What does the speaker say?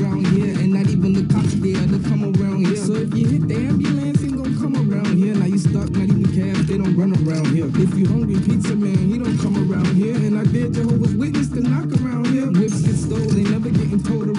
around here, and not even the cops there to come around here. So if you hit the ambulance, ain't gonna come around here. Now you stuck, not even cabs, they don't run around here. If you hungry, pizza man, he don't come around here. And I dare Jehovah's Witness to knock around here. Whips get stolen, they never getting told around.